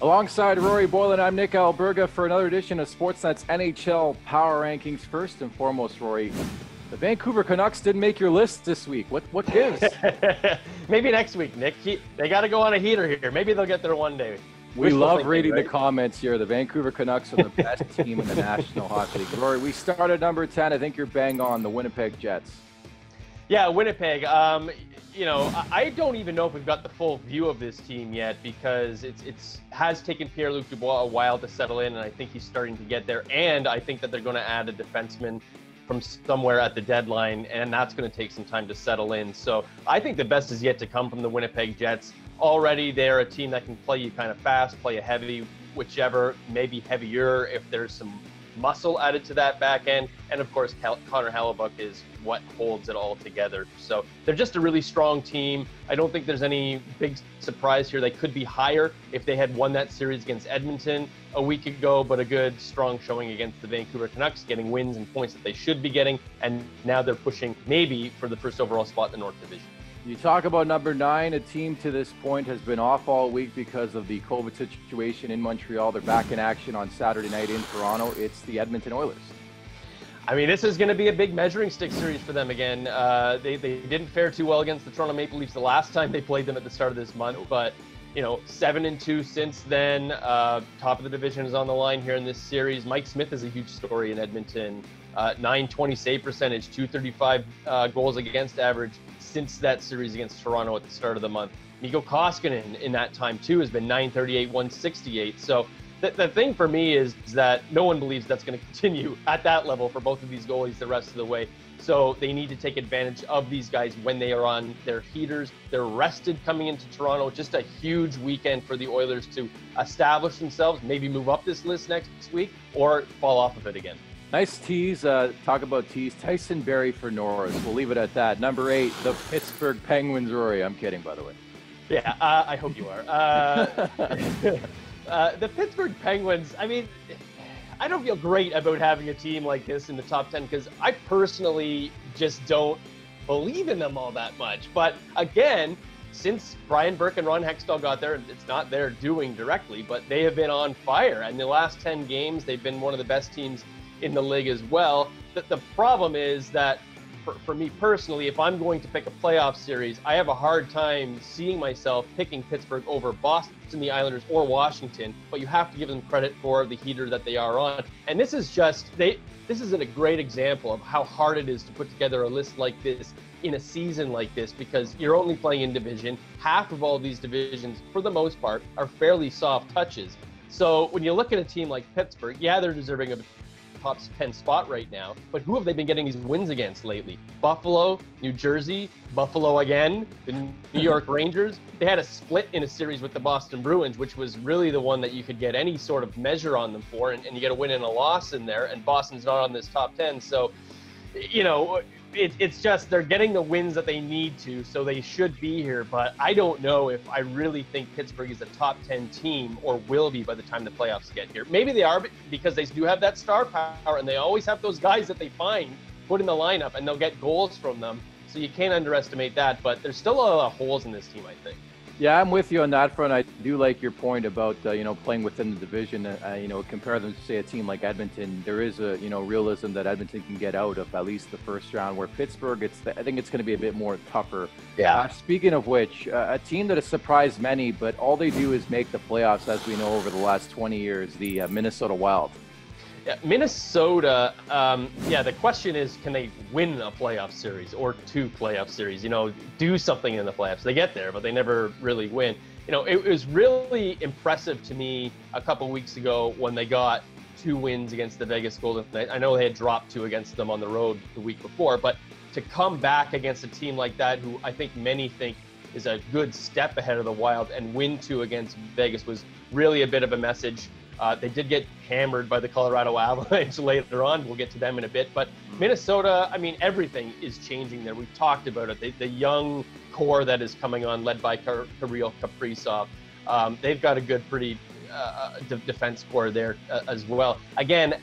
Alongside Rory Boylen, I'm Nick Alberga for another edition of Sportsnet's NHL Power Rankings. First and foremost, Rory, the Vancouver Canucks didn't make your list this week. What what gives? Maybe next week, Nick. They got to go on a heater here. Maybe they'll get there one day. We Wishful love thinking, reading right? the comments here. The Vancouver Canucks are the best team in the National Hockey League. Rory, we start at number 10. I think you're bang on the Winnipeg Jets. Yeah, Winnipeg. Um, you know, I don't even know if we've got the full view of this team yet because it's it's has taken Pierre Luc Dubois a while to settle in, and I think he's starting to get there. And I think that they're going to add a defenseman from somewhere at the deadline, and that's going to take some time to settle in. So I think the best is yet to come from the Winnipeg Jets. Already, they're a team that can play you kind of fast, play you heavy, whichever, maybe heavier if there's some muscle added to that back end. And of course, Connor Hellebuyck is what holds it all together. So they're just a really strong team. I don't think there's any big surprise here. They could be higher if they had won that series against Edmonton a week ago, but a good, strong showing against the Vancouver Canucks, getting wins and points that they should be getting. And now they're pushing maybe for the first overall spot in the North Division. You talk about number nine, a team to this point has been off all week because of the COVID situation in Montreal. They're back in action on Saturday night in Toronto. It's the Edmonton Oilers. I mean, this is going to be a big measuring stick series for them again. Uh, they, they didn't fare too well against the Toronto Maple Leafs the last time they played them at the start of this month, but you know, seven and two since then. Uh, top of the division is on the line here in this series. Mike Smith is a huge story in Edmonton. Uh, 920 save percentage, 235 uh, goals against average since that series against Toronto at the start of the month. Mikko Koskinen in that time too has been 938, 168. So the, the thing for me is that no one believes that's going to continue at that level for both of these goalies the rest of the way. So they need to take advantage of these guys when they are on their heaters. They're rested coming into Toronto. Just a huge weekend for the Oilers to establish themselves, maybe move up this list next week or fall off of it again. Nice tease. Uh, talk about tease. Tyson Barrie for Norris. We'll leave it at that. Number eight, the Pittsburgh Penguins. Rory, I'm kidding, by the way. Yeah, uh, I hope you are. Uh, uh, the Pittsburgh Penguins. I mean, I don't feel great about having a team like this in the top ten because I personally just don't believe in them all that much. But again, since Brian Burke and Ron Hextall got there, it's not their doing directly, but they have been on fire. And the last 10 games, they've been one of the best teams in the league as well. The, the problem is that for, for me personally, if I'm going to pick a playoff series, I have a hard time seeing myself picking Pittsburgh over Boston, the Islanders, or Washington. But you have to give them credit for the heater that they are on. And this is just they. This is a great example of how hard it is to put together a list like this in a season like this because you're only playing in division. Half of all these divisions, for the most part, are fairly soft touches. So when you look at a team like Pittsburgh, yeah, they're deserving of top 10 spot right now. But who have they been getting these wins against lately? Buffalo, New Jersey, Buffalo again, the New York Rangers. They had a split in a series with the Boston Bruins, which was really the one that you could get any sort of measure on them for. And, and you get a win and a loss in there. And Boston's not on this top 10. So, you know, it, it's just they're getting the wins that they need to, so they should be here. But I don't know if I really think Pittsburgh is a top 10 team or will be by the time the playoffs get here. Maybe they are because they do have that star power and they always have those guys that they find put in the lineup and they'll get goals from them. So you can't underestimate that. But there's still a lot of holes in this team, I think. Yeah, I'm with you on that front. I do like your point about uh, you know playing within the division. Uh, you know, compare them to say a team like Edmonton. There is a you know realism that Edmonton can get out of at least the first round. Where Pittsburgh, it's the, I think it's going to be a bit more tougher. Yeah. Uh, speaking of which, uh, a team that has surprised many, but all they do is make the playoffs, as we know over the last 20 years, the uh, Minnesota Wild. Yeah, Minnesota, um, yeah, the question is can they win a playoff series or two playoff series? You know, do something in the playoffs. They get there, but they never really win. You know, it was really impressive to me a couple weeks ago when they got two wins against the Vegas Golden Knights. I know they had dropped two against them on the road the week before, but to come back against a team like that, who I think many think is a good step ahead of the Wild, and win two against Vegas was really a bit of a message uh, they did get hammered by the Colorado Avalanche later on. We'll get to them in a bit. But Minnesota, I mean, everything is changing there. We've talked about it. The, the young core that is coming on, led by Kar- Kirill Kaprizov, um, they've got a good, pretty uh, uh defense core there uh, as well. Again,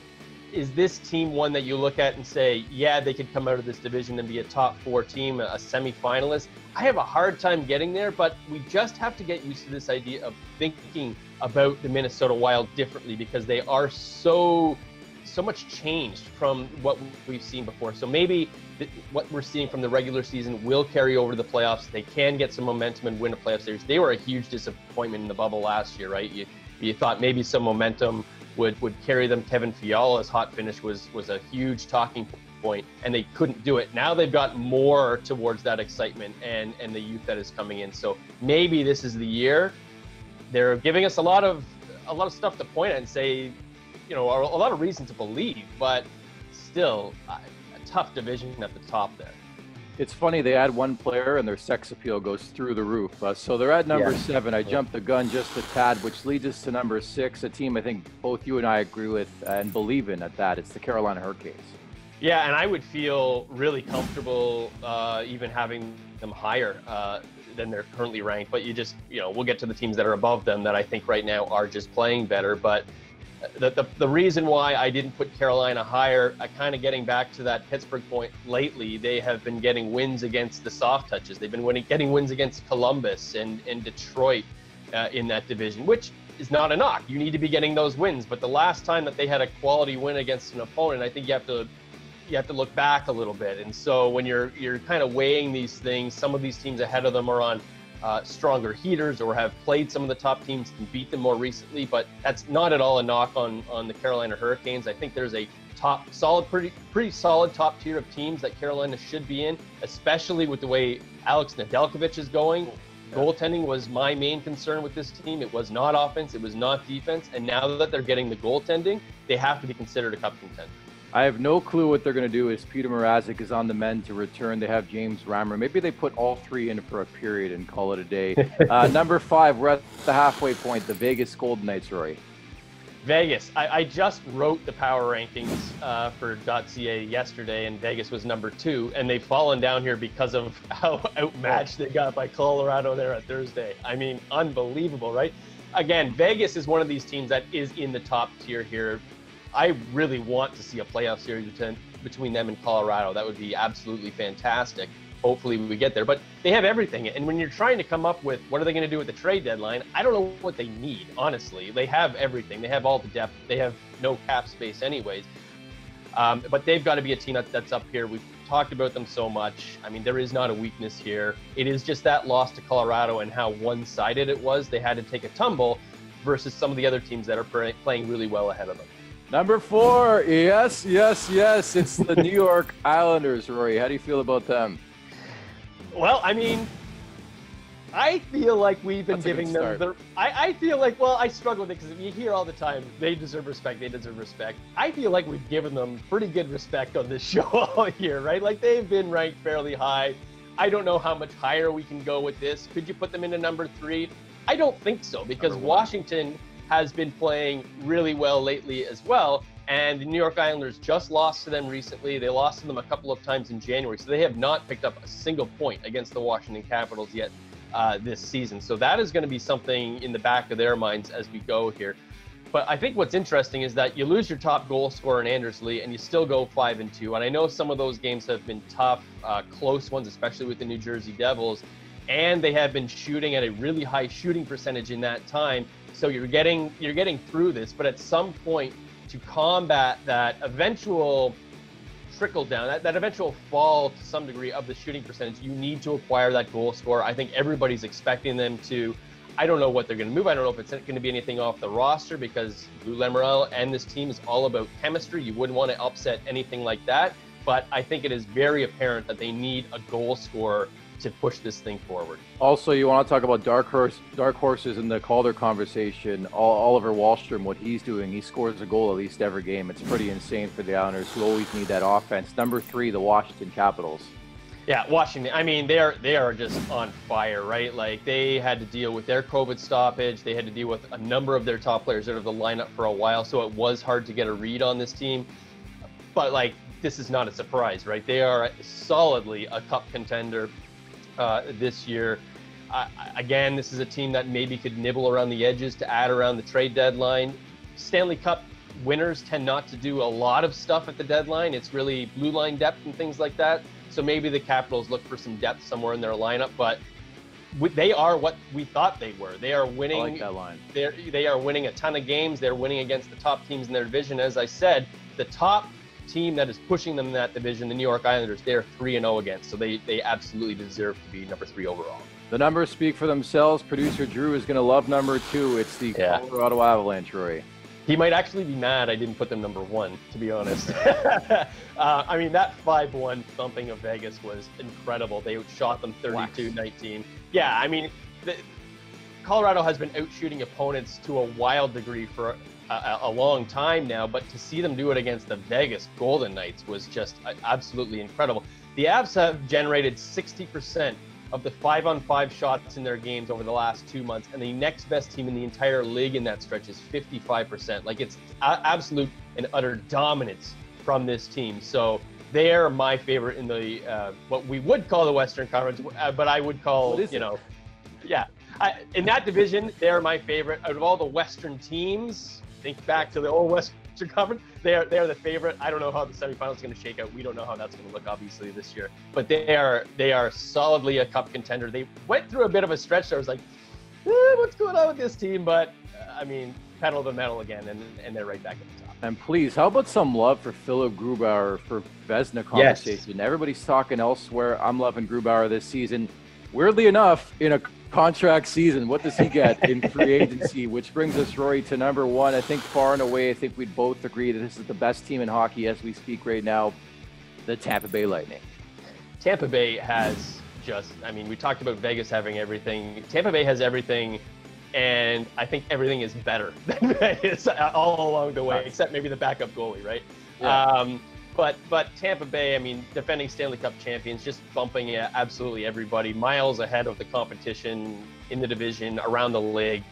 is this team one that you look at and say, yeah, they could come out of this division and be a top four team, a semifinalist? I have a hard time getting there, but we just have to get used to this idea of thinking about the Minnesota Wild differently because they are so so much changed from what we've seen before. So maybe th- what we're seeing from the regular season will carry over to the playoffs. They can get some momentum and win a playoff series. They were a huge disappointment in the bubble last year, right? You you thought maybe some momentum would would carry them. Kevin Fiala's hot finish was was a huge talking point, and they couldn't do it. Now they've got more towards that excitement and and the youth that is coming in. So maybe this is the year. They're giving us a lot of a lot of stuff to point at and say you know, a lot of reason to believe, but still a tough division at the top there. It's funny they add one player and their sex appeal goes through the roof. Uh, so they're at number yeah. seven. I jumped the gun just a tad, which leads us to number six, a team I think both you and I agree with and believe in at that. It's the Carolina Hurricanes. Yeah, and I would feel really comfortable uh, even having them higher uh, than they're currently ranked. But you just, you know, we'll get to the teams that are above them that I think right now are just playing better. But the, the, the reason why I didn't put Carolina higher, kind of getting back to that Pittsburgh point lately, they have been getting wins against the soft touches. They've been winning, getting wins against Columbus and, and Detroit uh, in that division, which is not a knock. You need to be getting those wins. But the last time that they had a quality win against an opponent, I think you have to you have to look back a little bit. And so when you're you're kind of weighing these things, some of these teams ahead of them are on uh, stronger heaters or have played some of the top teams and beat them more recently. But that's not at all a knock on on the Carolina Hurricanes. I think there's a top solid, pretty pretty solid top tier of teams that Carolina should be in, especially with the way Alex Nedeljkovic is going. Goaltending was my main concern with this team. It was not offense, it was not defense, and now that they're getting the goaltending, they have to be considered a cup contender. I have no clue what they're going to do. Is Petr Mrazek is on the men to return. They have James Reimer. Maybe they put all three in for a period and call it a day. uh, number five, we're at the halfway point. The Vegas Golden Knights, Roy. Vegas. I, I just wrote the power rankings uh, for .ca yesterday, and Vegas was number two, and they've fallen down here because of how outmatched they got by Colorado there on Thursday. I mean, unbelievable, right? Again, Vegas is one of these teams that is in the top tier here. I really want to see a playoff series between, between them and Colorado. That would be absolutely fantastic. Hopefully we get there. But they have everything. And when you're trying to come up with what are they going to do with the trade deadline, I don't know what they need, honestly. They have everything. They have all the depth. They have no cap space anyways. Um, but they've got to be a team that, that's up here. We've talked about them so much. I mean, there is not a weakness here. It is just that loss to Colorado and how one sided it was. They had to take a tumble versus some of the other teams that are playing really well ahead of them. Number four, yes, yes, yes. It's the New York Islanders, Rory. How do you feel about them? Well, I mean, I feel like we've been That's giving them the. I, I feel like, well, I struggle with it because you hear all the time they deserve respect, they deserve respect. I feel like we've given them pretty good respect on this show all year, right? Like they've been ranked fairly high. I don't know how much higher we can go with this. Could you put them into number three? I don't think so because Washington has been playing really well lately as well. And the New York Islanders just lost to them recently. They lost to them a couple of times in January. So they have not picked up a single point against the Washington Capitals yet uh, this season. So that is going to be something in the back of their minds as we go here. But I think what's interesting is that you lose your top goal scorer in Anders Lee and you still go five and two. And I know some of those games have been tough, uh, close ones, especially with the New Jersey Devils. And they have been shooting at a really high shooting percentage in that time. So you're getting you're getting through this, but at some point to combat that eventual trickle down, that, that eventual fall to some degree of the shooting percentage, you need to acquire that goal score. I think everybody's expecting them to. I don't know what they're going to move. I don't know if it's going to be anything off the roster because Lou Lamoriello and this team is all about chemistry. You wouldn't want to upset anything like that. But I think it is very apparent that they need a goal scorer to push this thing forward. Also, you want to talk about dark horse, dark horses in the Calder conversation. Oliver Wahlstrom, what he's doing, he scores a goal at least every game. It's pretty insane for the Islanders, who always need that offense. Number three, the Washington Capitals. Yeah, Washington. I mean, they are they are just on fire, right? Like they had to deal with their COVID stoppage. They had to deal with a number of their top players out of the lineup for a while, so it was hard to get a read on this team. But like, this is not a surprise, right? They are solidly a cup contender uh, this year. Again, this is a team that maybe could nibble around the edges to add around the trade deadline. Stanley Cup winners tend not to do a lot of stuff at the deadline. It's really blue line depth and things like that. So maybe the Capitals look for some depth somewhere in their lineup, but they are what we thought they were. They are winning. I like that line. They're, they are winning a ton of games. They're winning against the top teams in their division. As I said, the top team that is pushing them in that division, the New York Islanders, they're 3 and 0 against. So they, they absolutely deserve to be number three overall. The numbers speak for themselves. Producer Drew is going to love number two. It's the yeah. Colorado Avalanche, Roy. He might actually be mad I didn't put them number one, to be honest. uh, I mean, that 5 1 thumping of Vegas was incredible. They shot them 32 19. Yeah, I mean, the, Colorado has been outshooting opponents to a wild degree for a, a, long time now, but to see them do it against the Vegas Golden Knights was just uh, absolutely incredible. The Avs have generated 60% of the five on five shots in their games over the last two months, and the next best team in the entire league in that stretch is 55%. Like it's absolute and utter dominance from this team. So they are my favorite in the uh, what we would call the Western Conference, uh, but I would call you know, yeah, I, in that division they're my favorite out of all the Western teams. Think back to the old Western Conference. They are they are the favorite. I don't know how the semifinals is going to shake out. We don't know how that's going to look obviously this year, but they are they are solidly a cup contender. They went through a bit of a stretch. There was like, eh, what's going on with this team? But uh, I mean, pedal the metal again, and and they're right back at the top. And please, how about some love for Philipp Grubauer for Vezina conversation? Yes. Everybody's talking elsewhere. I'm loving Grubauer this season. Weirdly enough, in a contract season. What does he get in free agency? Which brings us, Rory, to number one. I think far and away, I think we'd both agree that this is the best team in hockey as we speak right now, the Tampa Bay Lightning. Tampa Bay has just, I mean, we talked about Vegas having everything. Tampa Bay has everything, and I think everything is better than Vegas all along the way, except maybe the backup goalie, right? Yeah. Um, but but Tampa Bay, I mean, defending Stanley Cup champions, just bumping absolutely everybody miles ahead of the competition in the division around the league.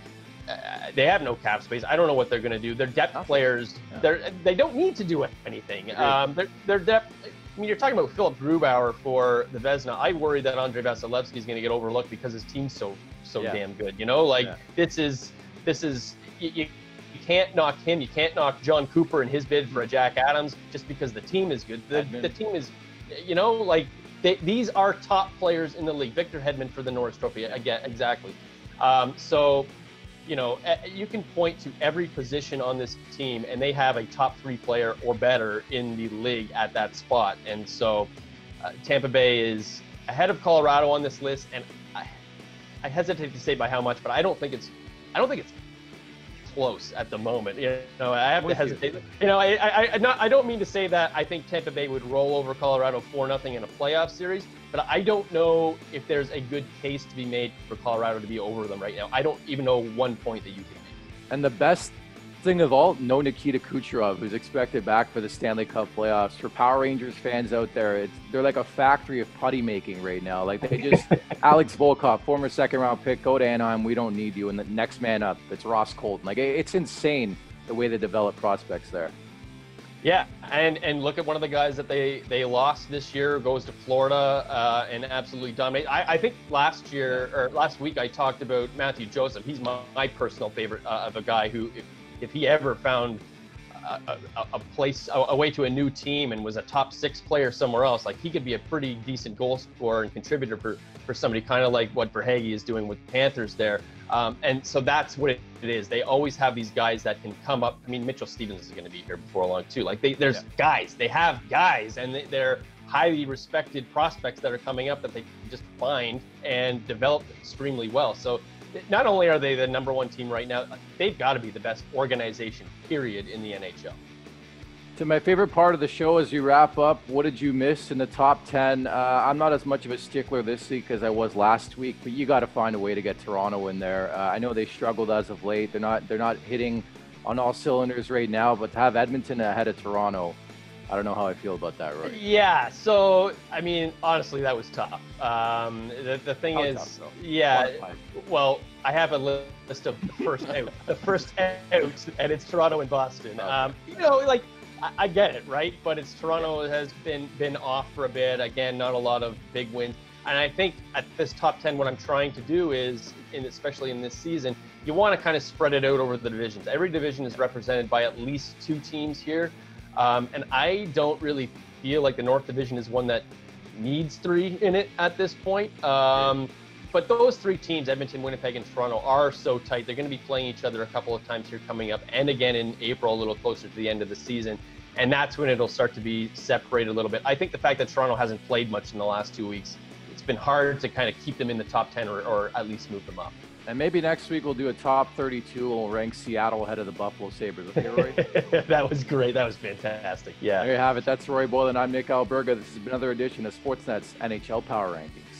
Uh, they have no cap space. I don't know what they're going to do. Their depth okay. players, yeah. they're they don't need to do anything. Um, their their depth. I mean, you're talking about Philipp Grubauer for the Vezina. I worry that Andrei Vasilevskiy is going to get overlooked because his team's so so yeah. damn good. You know, like yeah. this is this is you, you can't knock him. You can't knock Jon Cooper and his bid for a Jack Adams just because the team is good. The, the team is, you know, like they, these are top players in the league. Victor Hedman for the Norris Trophy again, exactly. Um, so, you know, you can point to every position on this team, and they have a top three player or better in the league at that spot. And so, uh, Tampa Bay is ahead of Colorado on this list, and I, I hesitate to say by how much, but I don't think it's, I don't think it's close at the moment. You know, I have to hesitate. You know, I I, I, not, I don't mean to say that I think Tampa Bay would roll over Colorado four nothing in a playoff series, but I don't know if there's a good case to be made for Colorado to be over them right now. I don't even know one point that you can make. And the best thing of all, no Nikita Kucherov, who's expected back for the Stanley Cup playoffs. For Power Rangers fans out there, it's they're like a factory of putty making right now. Like they just Alex Volkov, former second round pick, go to Anaheim. We don't need you. And the next man up, it's Ross Colton. Like it's insane the way they develop prospects there. Yeah, and and look at one of the guys that they they lost this year goes to Florida uh, and absolutely dominate. I, I think last year or last week I talked about Matthew Joseph. He's my, my personal favorite uh, of a guy who, if, he ever found a, a, a place, a, a, way to a new team and was a top six player somewhere else, like he could be a pretty decent goal scorer and contributor for, for somebody kind of like what Verhaeghe is doing with Panthers there. Um, and so that's what it, it is. They always have these guys that can come up. I mean, Mitchell Stephens is going to be here before long too. Like they, there's yeah. guys, they have guys, and they, they're highly respected prospects that are coming up that they just find and develop extremely well. So not only are they the number one team right now, they've got to be the best organization, period, in the NHL. To my favorite part of the show as you wrap up, what did you miss in the top 10? Uh, I'm not as much of a stickler this week as I was last week, but you got to find a way to get Toronto in there. Uh, I know they struggled as of late. They're not they're not hitting on all cylinders right now, but to have Edmonton ahead of Toronto, I don't know how I feel about that, right? Yeah. So, I mean, honestly, that was tough. Um, the, the thing is, tough, yeah. Well, I have a list of the first out, the first out, and it's Toronto and Boston. Okay. Um, you know, like I, I, get it, right? But it's Toronto has been been off for a bit. Again, not a lot of big wins. And I think at this top ten, what I'm trying to do is, in, especially in this season, you want to kind of spread it out over the divisions. Every division is represented by at least two teams here. Um, and I don't really feel like the North Division is one that needs three in it at this point. Um, but those three teams, Edmonton, Winnipeg, and Toronto, are so tight. They're going to be playing each other a couple of times here coming up, and again in April, a little closer to the end of the season. And that's when it'll start to be separated a little bit. I think the fact that Toronto hasn't played much in the last two weeks, been hard to kind of keep them in the top 10 or, or at least move them up. And maybe next week we'll do a top 32. We'll rank Seattle ahead of the Buffalo Sabres. Okay, Roy? that was great. That was fantastic. Yeah. There you have it. That's Roy Boylen. I'm Nick Alberga. This has been another edition of Sportsnet's NHL Power Rankings.